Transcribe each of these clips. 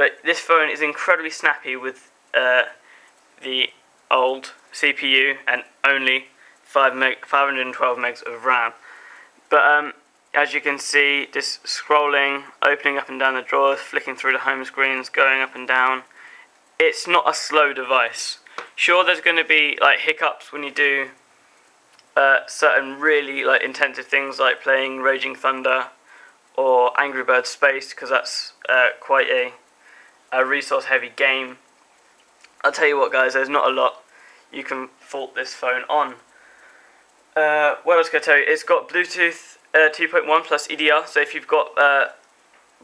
But this phone is incredibly snappy with uh, the old CPU and only 5 meg 512 megs of RAM. But um, as you can see, just scrolling, opening up and down the drawers, flicking through the home screens, going up and down. It's not a slow device. Sure, there's going to be like hiccups when you do uh, certain really like intensive things like playing Raging Thunder or Angry Birds Space because that's uh, quite a, a resource heavy game. I'll tell you what guys, there's not a lot you can fault this phone on. Uh, what else can I tell you? It's got Bluetooth uh, 2.1 plus EDR, so if you've got uh,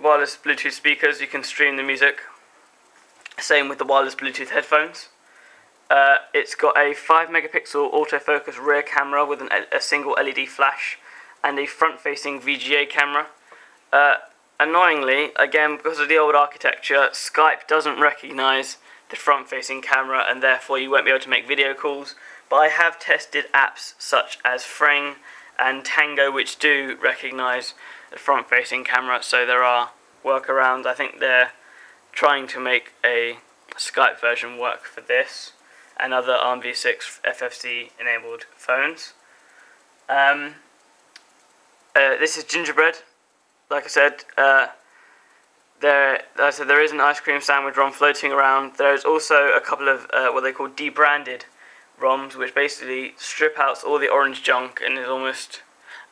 wireless Bluetooth speakers, you can stream the music. Same with the wireless Bluetooth headphones. Uh, it's got a 5 megapixel autofocus rear camera with an, a single LED flash and a front facing VGA camera. Uh, annoyingly, again, because of the old architecture, Skype doesn't recognize the front facing camera and therefore you won't be able to make video calls. But I have tested apps such as Fring and Tango which do recognize the front facing camera, so there are workarounds. I think they're trying to make a Skype version work for this and other ARMv6 FFC enabled phones. Um, uh, this is gingerbread. Like I said, uh, there, like I said, there is an ice cream sandwich ROM floating around. There's also a couple of uh, what they call debranded ROMs, which basically strip out all the orange junk and is almost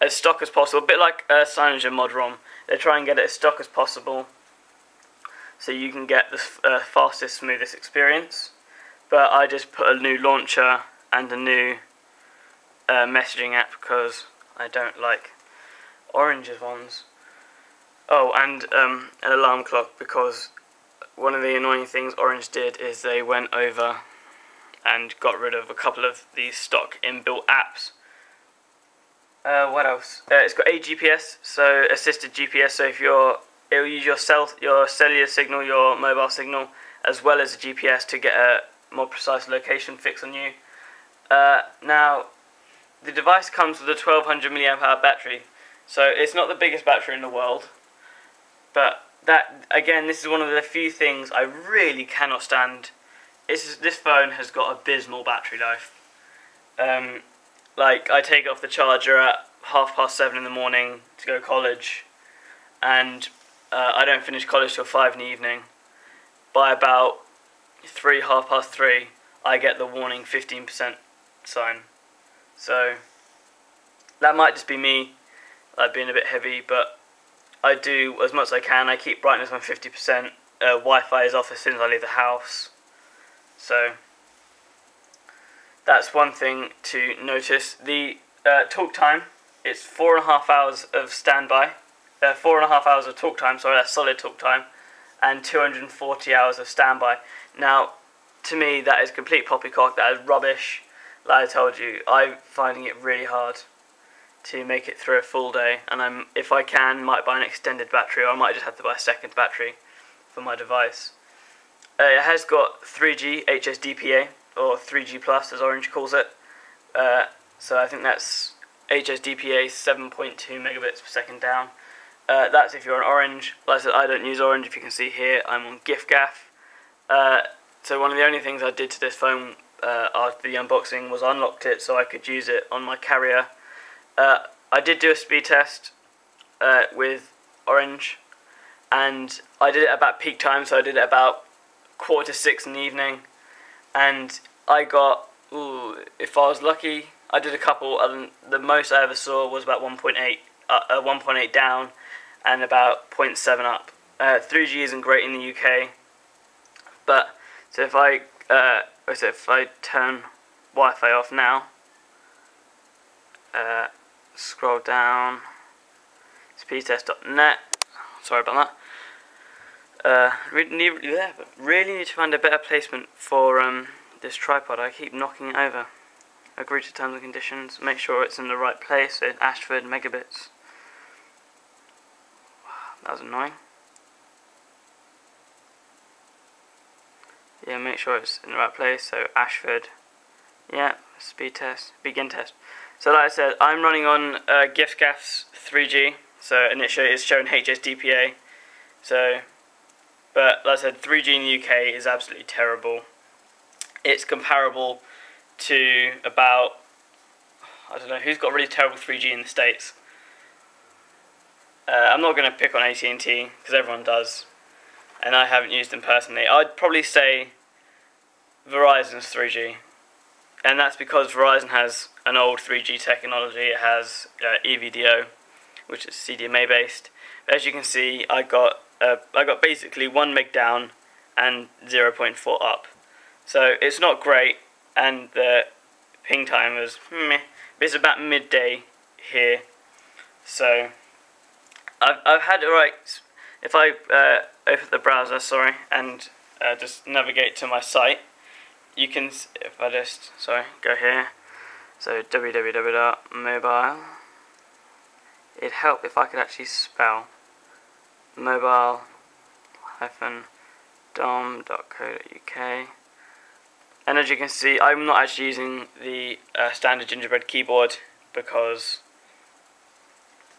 as stock as possible. A bit like a mod ROM. They try and get it as stock as possible, so you can get the uh, fastest, smoothest experience but I just put a new launcher and a new uh, messaging app because I don't like orange ones. Oh, and um, an alarm clock because one of the annoying things Orange did is they went over and got rid of a couple of these stock inbuilt apps. Uh, what else? Uh, it's got a GPS, so assisted GPS. So if you're, it'll use your cell, your cellular signal, your mobile signal, as well as a GPS to get a more precise location fix on you. Uh, now, the device comes with a 1200 milliamp hour battery, so it's not the biggest battery in the world, but that again, this is one of the few things I really cannot stand. Is, this phone has got abysmal battery life. Um, like I take off the charger at half past seven in the morning to go to college, and uh, I don't finish college till five in the evening. By about three, half past three, I get the warning 15% sign. So that might just be me, like being a bit heavy, but I do as much as I can. I keep brightness on 50%. Uh, Wi-Fi is off as soon as I leave the house. So that's one thing to notice. The uh, talk time, it's four and a half hours of standby. Uh, four and a half hours of talk time, sorry, that's solid talk time, and 240 hours of standby. Now, to me, that is complete poppycock. That is rubbish. Like I told you, I'm finding it really hard to make it through a full day. And I'm, if I can, might buy an extended battery, or I might just have to buy a second battery for my device. Uh, it has got 3G HSDPA, or 3G Plus, as Orange calls it. Uh, so I think that's HSDPA 7.2 megabits per second down. Uh, that's if you're on Orange. Like I said, I don't use Orange. If you can see here, I'm on giffgaff. Uh, so one of the only things I did to this phone uh, after the unboxing was unlocked it so I could use it on my carrier. Uh, I did do a speed test uh, with Orange and I did it about peak time so I did it about quarter to six in the evening and I got, ooh, if I was lucky, I did a couple and the most I ever saw was about 1.8 uh, 1.8 down and about 0.7 up. 3G uh, isn't great in the UK but so if I uh, so if I turn Wi-Fi off now, uh, scroll down, speedtest.net. Sorry about that. Uh, really need, yeah, really need to find a better placement for um, this tripod. I keep knocking it over. Agree to terms and conditions. Make sure it's in the right place. In Ashford megabits. That was annoying. yeah make sure it's in the right place so Ashford yeah speed test begin test so like I said I'm running on uh, giffgaff's 3G so initially it's showing HSDPA so But like I said, 3G in the UK is absolutely terrible. It's comparable to about I don't know who's got really terrible 3G in the states. Uh, I'm not going to pick on AT&T because everyone does, and I haven't used them personally. I'd probably say Verizon's 3G, and that's because Verizon has an old 3G technology. It has uh, EVDO, which is CDMA based. As you can see, I got uh, I got basically one meg down and 0.4 up. So it's not great, and the ping time was meh. It's about midday here, so I've I've had alright. If I uh, open the browser, sorry, and uh, just navigate to my site, you can if I just sorry go here. So www.mobile. It'd help if I could actually spell mobile hyphen dom.co.uk and as you can see I'm not actually using the uh, standard gingerbread keyboard because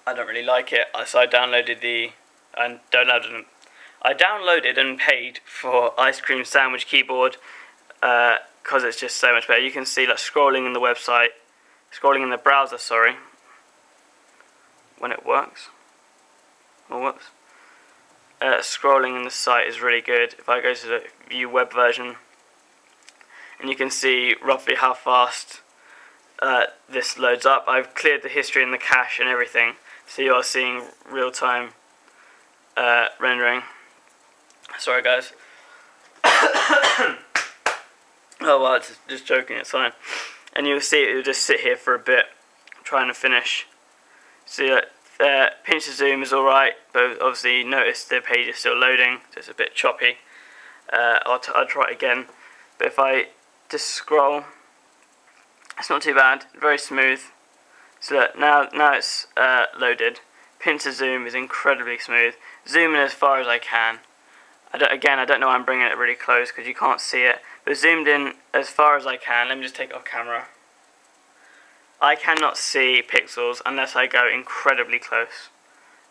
I don't really like it so I downloaded the and downloaded I downloaded and paid for ice cream sandwich keyboard because uh, it's just so much better you can see like scrolling in the website scrolling in the browser sorry when it works oh whoops uh, scrolling in the site is really good if I go to the view web version and you can see roughly how fast uh, this loads up. I've cleared the history and the cache and everything, so you are seeing real-time uh, rendering. Sorry guys. Oh well, it's just joking, it's fine. And you'll see it will just sit here for a bit, trying to finish. See that uh, pinch to zoom is alright, but obviously notice the page is still loading, so it's a bit choppy. Uh, I'll, I'll try it again. But if I just scroll. It's not too bad, very smooth. So now, now it's uh, loaded. Pin to zoom is incredibly smooth. Zoom in as far as I can. I again, I don't know why I'm bringing it really close because you can't see it. But zoomed in as far as I can. Let me just take off camera. I cannot see pixels unless I go incredibly close.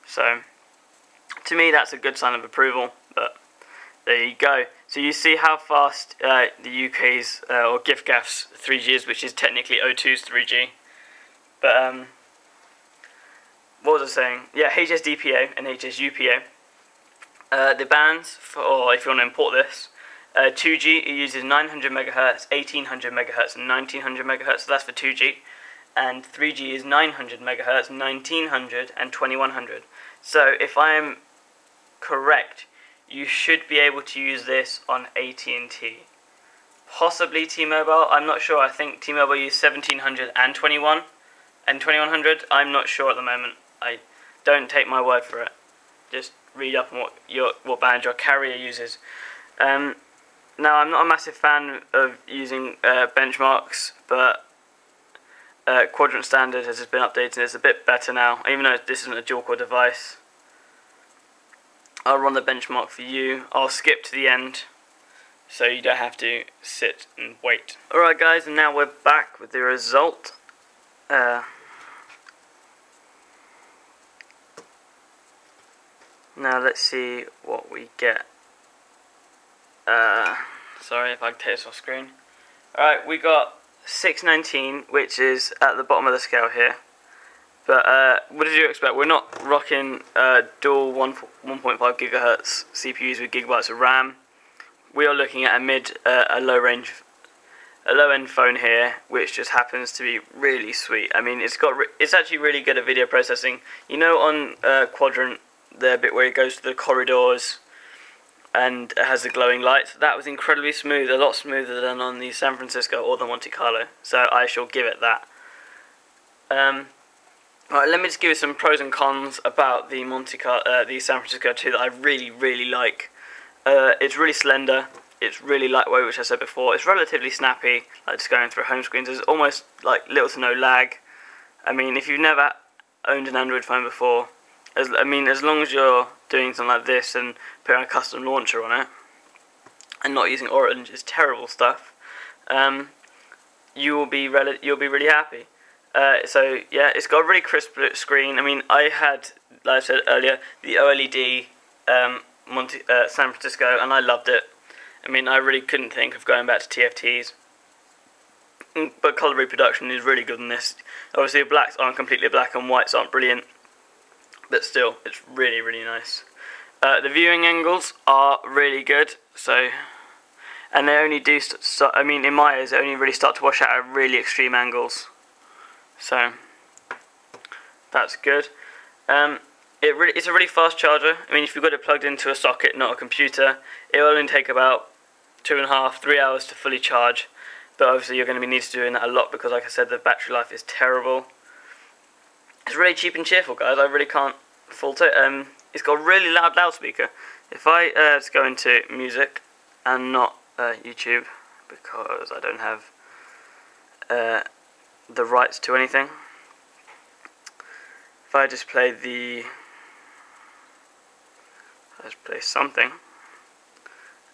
So, to me that's a good sign of approval, but there you go. So you see how fast uh, the UK's uh, or giffgaff's 3G is, which is technically O2's 3G. But um, what was I saying? Yeah, HSDPA and HSUPA. Uh, the bands for, or if you want to import this, uh, 2G it uses 900 megahertz, 1800 megahertz, and 1900 megahertz. So that's for 2G, and 3G is 900 megahertz, 1900, and 2100. So if I am correct, you should be able to use this on AT&T. Possibly T-Mobile, I'm not sure. I think T-Mobile use 1700 and 21 and 2100. I'm not sure at the moment. I don't take my word for it. Just read up on what your what band your carrier uses. Um, now, I'm not a massive fan of using uh, benchmarks, but uh, Quadrant Standard has been updated. It's a bit better now, even though this isn't a dual-core device. I'll run the benchmark for you. I'll skip to the end so you don't have to sit and wait. Alright guys, and now we're back with the result. Uh, now let's see what we get. Uh, sorry if I take this off screen. Alright, we got 619, which is at the bottom of the scale here. But uh, what did you expect? We're not rocking uh, dual 1.5 gigahertz CPUs with gigabytes of RAM. We are looking at a mid, uh, a low range, a low end phone here, which just happens to be really sweet. I mean, it's got, it's actually really good at video processing. You know, on uh, Quadrant, the bit where it goes to the corridors and it has the glowing lights. That was incredibly smooth, a lot smoother than on the San Francisco or the Monte Carlo. So I shall give it that. Um, Right, let me just give you some pros and cons about the Monte Car uh, the San Francisco 2 that I really, really like. Uh, it's really slender, it's really lightweight, which I said before. It's relatively snappy, like just going through home screens. There's almost like little to no lag. I mean, if you've never owned an Android phone before, as, I mean, as long as you're doing something like this and putting a custom launcher on it, and not using Orange, is terrible stuff. Um, you will be you'll be really happy. Uh, so yeah, it's got a really crisp screen. I mean, I had, like I said earlier, the OLED um, Monte, uh, San Francisco, and I loved it. I mean, I really couldn't think of going back to TFTs. Mm, but colour reproduction is really good in this. Obviously, blacks aren't completely black and whites aren't brilliant, but still, it's really, really nice. Uh, the viewing angles are really good, so and they only do. Start, I mean, in my eyes, they only really start to wash out at really extreme angles. So that's good. Um, it really, it's a really fast charger. I mean, if you've got it plugged into a socket, not a computer, it will only take about two and a half, three hours to fully charge. But obviously, you're going to be needed to doing that a lot because, like I said, the battery life is terrible. It's really cheap and cheerful, guys. I really can't it. Um, it's got a really loud loudspeaker. If I uh, go into music and not uh, YouTube because I don't have uh, the rights to anything. If I just play the let's play something.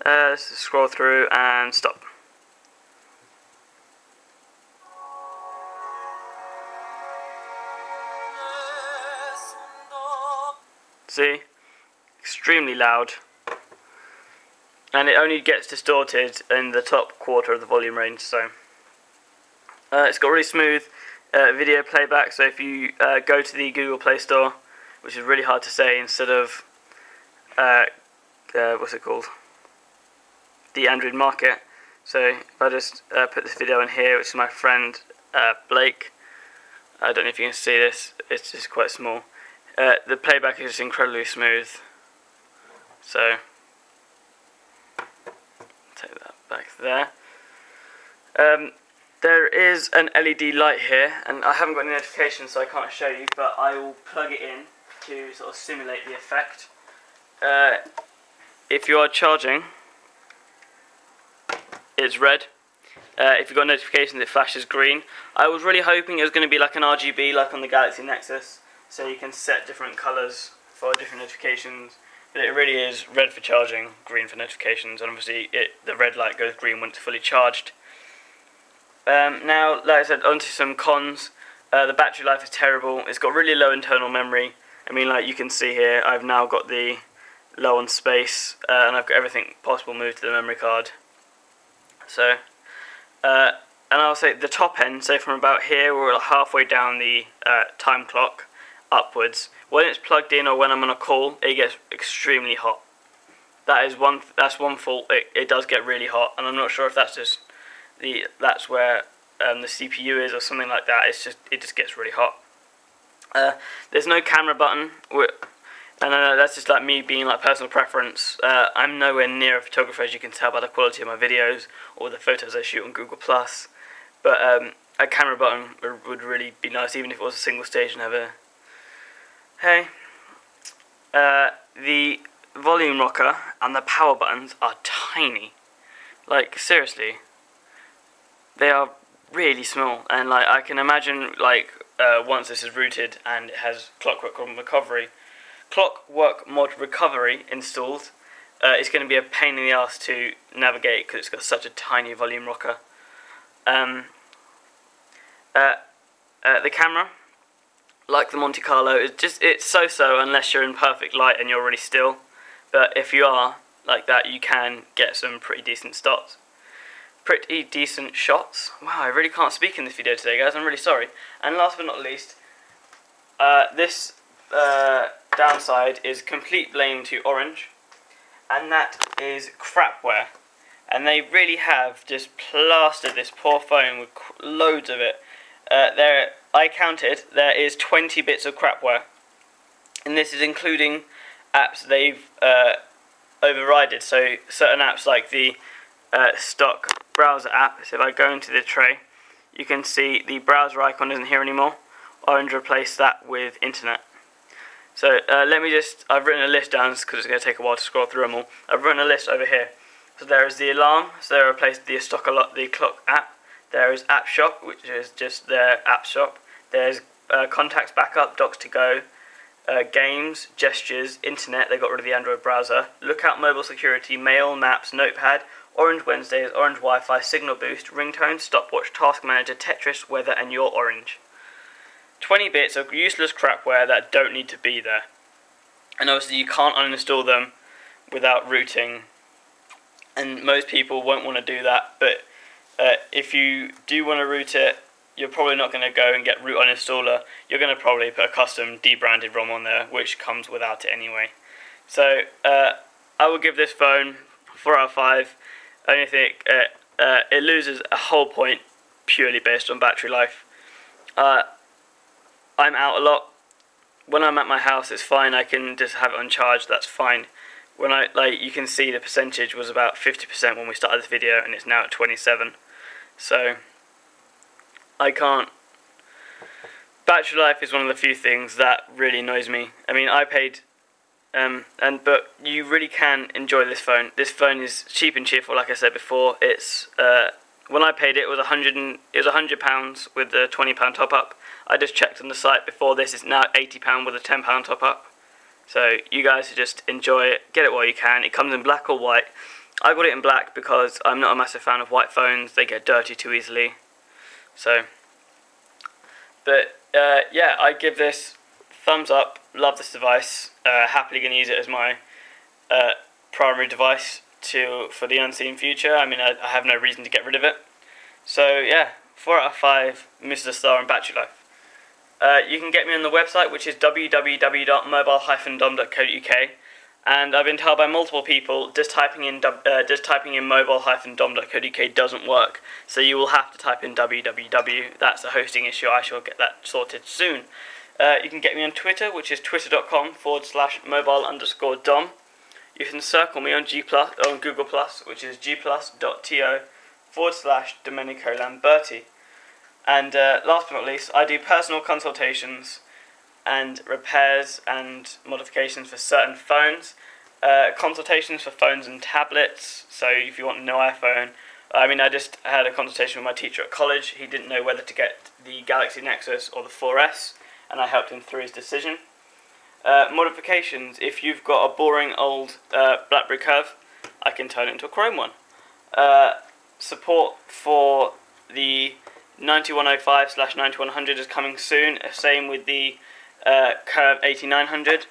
Uh, scroll through and stop. See? Extremely loud. And it only gets distorted in the top quarter of the volume range so uh, it's got really smooth uh, video playback so if you uh, go to the Google Play Store which is really hard to say instead of uh, uh, what's it called? The Android Market. So if I just uh, put this video in here which is my friend Blake. I don't know if you can see this. It's just quite small the playback is incredibly smooth so take that back there. Um, there is an LED light here, and I haven't got any notifications so I can't show you, but I will plug it in to sort of simulate the effect. Uh, if you are charging, it's red. Uh, if you've got notifications, it flashes green. I was really hoping it was going to be like an RGB, like on the Galaxy Nexus, so you can set different colours for different notifications. But it really is red for charging, green for notifications, and obviously it, the red light goes green when it's fully charged. Um, now, like I said, onto some cons. Uh, the battery life is terrible. It's got really low internal memory. I mean, like you can see here, I've now got the low on space, uh, and I've got everything possible moved to the memory card. So, uh, and I'll say the top end, so from about here, we're halfway down the uh, time clock upwards. When it's plugged in or when I'm on a call, it gets extremely hot. That is one. That's one fault. It, it does get really hot, and I'm not sure if that's just the that's where um, the CPU is or something like that. It's just it just gets really hot. Uh, there's no camera button, and uh, that's just like me being like personal preference. Uh, I'm nowhere near a photographer, as you can tell by the quality of my videos or the photos I shoot on Google Plus. But um, a camera button would really be nice, even if it was a single stage and have a Hey, uh, the volume rocker and the power buttons are tiny. Like, seriously. They are really small. And, like, I can imagine, like, uh, once this is rooted and it has Clockwork Mod Recovery, Clockwork Mod Recovery installed, uh, it's going to be a pain in the ass to navigate because it's got such a tiny volume rocker. Um, uh, uh the camera like the Monte Carlo, it's just it's so-so unless you're in perfect light and you're really still. But if you are like that, you can get some pretty decent shots. Pretty decent shots. Wow, I really can't speak in this video today, guys. I'm really sorry. And last but not least, uh, this uh, downside is complete blame to Orange, and that is crapware. And they really have just plastered this poor phone with loads of it. Uh, there I counted, there is 20 bits of crapware. And this is including apps they've uh, overridden. So certain apps like the uh, stock browser app, so if I go into the tray, you can see the browser icon isn't here anymore. Orange replaced that with internet. So uh, let me just, I've written a list down because it's going to take a while to scroll through them all. I've written a list over here. So there is the alarm, so they replaced the stock lot—the clock app. There is App Shop, which is just their app shop. There's uh, Contacts Backup, Docs to Go, uh, Games, Gestures, Internet, they got rid of the Android browser, Lookout Mobile Security, Mail, Maps, Notepad, Orange Wednesdays, Orange Wi-Fi, Signal Boost, Ringtone, Stopwatch, Task Manager, Tetris, Weather and Your Orange. 20 bits of useless crapware that don't need to be there. And obviously you can't uninstall them without rooting, and most people won't want to do that. But uh, if you do want to root it, you're probably not going to go and get root uninstaller. You're going to probably put a custom debranded ROM on there, which comes without it anyway. So uh, I will give this phone four out of five. I only think uh, uh, it loses a whole point purely based on battery life. Uh, I'm out a lot. When I'm at my house, it's fine. I can just have it on charge. That's fine. When I like, you can see the percentage was about 50% when we started this video, and it's now at 27. So I can't. Battery life is one of the few things that really annoys me. I mean, I paid, um, and but you really can enjoy this phone. This phone is cheap and cheerful, like I said before. It's uh, when I paid it, it was a hundred it was a hundred pounds with the twenty pound top up. I just checked on the site before this. It's now eighty pound with a ten pound top up. So you guys should just enjoy it. Get it while you can. It comes in black or white. I got it in black because I'm not a massive fan of white phones. They get dirty too easily. So, but uh, yeah, I give this thumbs up. Love this device. Uh, happily going to use it as my uh, primary device to for the unseen future. I mean, I, I, have no reason to get rid of it. So yeah, four out of five misses a star in battery life. Uh, you can get me on the website, which is www.mobile-dom.co.uk and I've been told by multiple people just typing in uh, just typing in mobile-dom.co.uk doesn't work. So you will have to type in www. That's a hosting issue. I shall get that sorted soon. Uh, you can get me on Twitter, which is twitter.com forward slash mobile underscore dom. You can circle me on G plus on Google Plus, which is gplus.to forward slash Domenico Lamberti. And uh, last but not least, I do personal consultations and repairs and modifications for certain phones. Uh, consultations for phones and tablets. So if you want new iPhone, I mean, I just had a consultation with my teacher at college. He didn't know whether to get the Galaxy Nexus or the 4S, and I helped him through his decision. Uh, modifications. If you've got a boring old uh, BlackBerry Curve, I can turn it into a Chrome one. Uh, support for the 9105 slash 9100 is coming soon. Same with the uh, Curve 8900.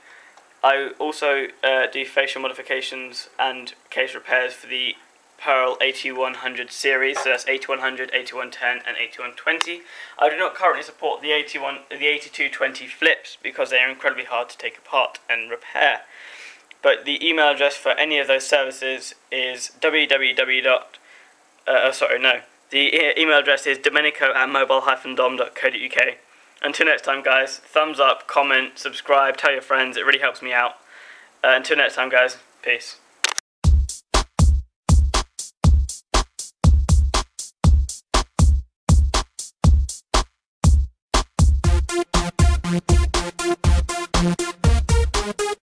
I also uh, do facial modifications and case repairs for the Pearl 8100 series, so that's 8100, 8110 and 8120. I do not currently support the 81, the 8220 flips because they are incredibly hard to take apart and repair. But the email address for any of those services is www. Uh, oh, sorry, no. The email address is domenico at mobile-dom.co.uk. Until next time, guys, thumbs up, comment, subscribe, tell your friends. It really helps me out. Uh, until next time, guys, peace.